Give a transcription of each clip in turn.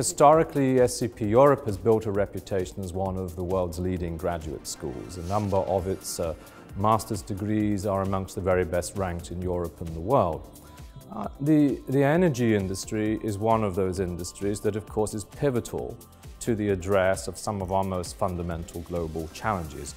Historically, ESCP Europe has built a reputation as one of the world's leading graduate schools. A number of its uh, master's degrees are amongst the very best ranked in Europe and the world. Uh, the, the energy industry is one of those industries that, of course, is pivotal to the address of some of our most fundamental global challenges.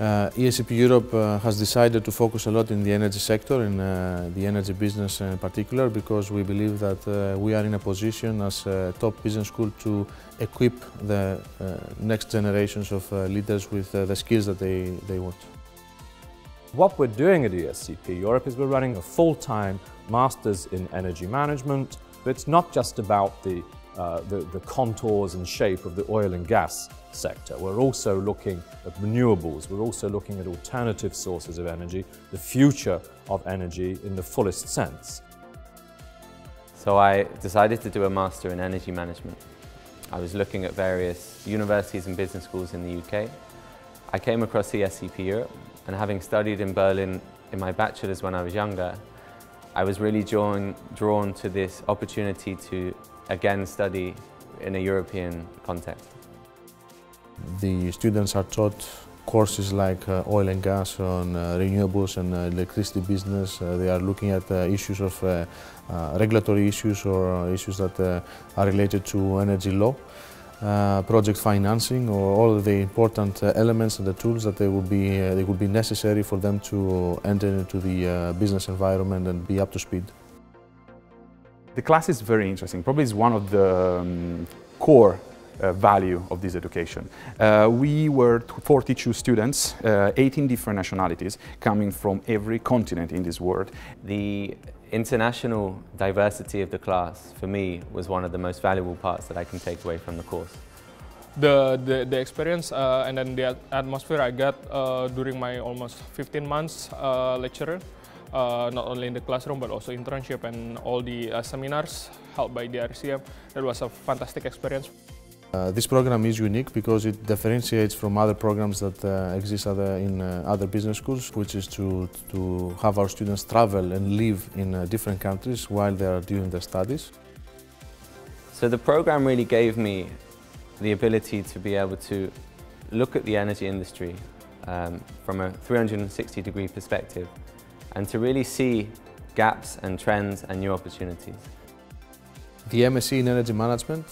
Uh, ESCP Europe uh, has decided to focus a lot in the energy sector, in uh, the energy business in particular, because we believe that uh, we are in a position as a top business school to equip the uh, next generations of uh, leaders with the skills that they, they want. What we're doing at ESCP Europe is we're running a full-time Masters in Energy Management, but it's not just about the uh, the, the, contours and shape of the oil and gas sector. We're also looking at renewables. We're also looking at alternative sources of energy, the future of energy in the fullest sense. So I decided to do a Master in Energy Management. I was looking at various universities and business schools in the UK. I came across ESCP Europe and having studied in Berlin in my bachelor's when I was younger, I was really drawn, drawn to this opportunity to again study in a European context. The students are taught courses like uh, oil and gas on uh, renewables and uh, electricity business. Uh, they are looking at uh, issues of uh, regulatory issues or issues that are related to energy law. Project financing or all the important elements and the tools that they would be they would be necessary for them to enter into the business environment and be up to speed. The class is very interesting, probably is one of the um, core uh, value of this education. Uh, we were 42 students, uh, 18 different nationalities, coming from every continent in this world. The international diversity of the class, for me, was one of the most valuable parts that I can take away from the course. The, the, the experience uh, and then the atmosphere I got uh, during my almost 15 months uh, lecture uh, not only in the classroom but also internship and all the uh, seminars held by the RCM. That was a fantastic experience. Uh, this program is unique because it differentiates from other programs that uh, exist other in uh, other business schools, which is to, to have our students travel and live in uh, different countries while they are doing their studies. So the program really gave me the ability to be able to look at the energy industry um, from a 360 degree perspective and to really see gaps and trends and new opportunities. The MSc in Energy Management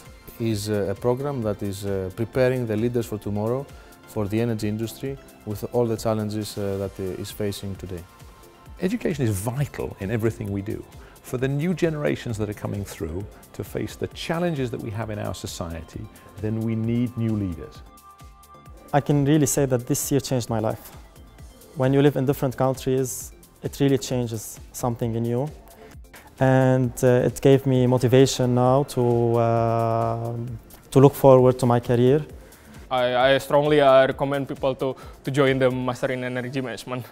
is a program that is uh, preparing the leaders for tomorrow for the energy industry with all the challenges uh, that is facing today. Education is vital in everything we do. For the new generations that are coming through to face the challenges that we have in our society, then we need new leaders. I can really say that this year changed my life. When you live in different countries, it really changes something in you. And uh, it gave me motivation now to, uh, to look forward to my career. I, I strongly uh, recommend people to, to join the Master in Energy Management.